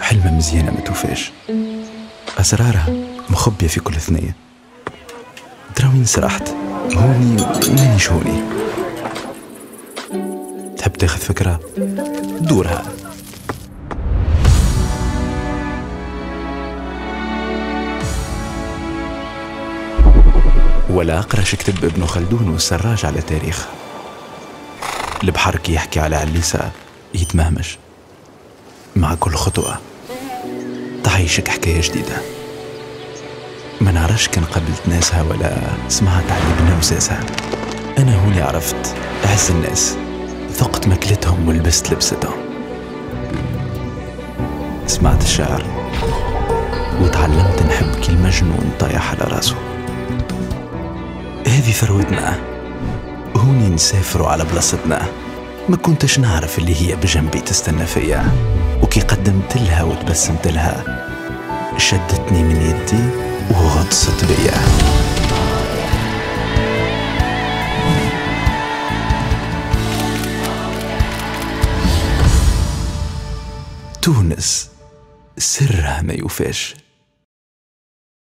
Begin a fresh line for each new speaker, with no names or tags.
حلمة مزيانة ما توفاش أسرارها مخبية في كل ثنية. تراوين سرحت هوني ومانيش هوني تحب تاخذ فكرة؟ دورها. ولا أقرش كتب ابن خلدون والسراج على تاريخ. البحر كي يحكي على عليسة يتمهمش. مع كل خطوة. تعيشك حكاية جديدة. ما نعرفش كان قبلت ناسها ولا سمعت على وساسها. أنا هوني عرفت. أعز الناس. ذقت ماكلتهم ولبست لبستهم. سمعت الشعر. وتعلمت نحب كي المجنون طايح على راسه. هذه ثروتنا. هوني نسافروا على بلاصتنا. ما كنتش نعرف اللي هي بجنبي تستنى فيا. وكي قدمت لها وتبسمت لها شدتني من يدي وغطست بيا. تونس سرها ما يوفاش.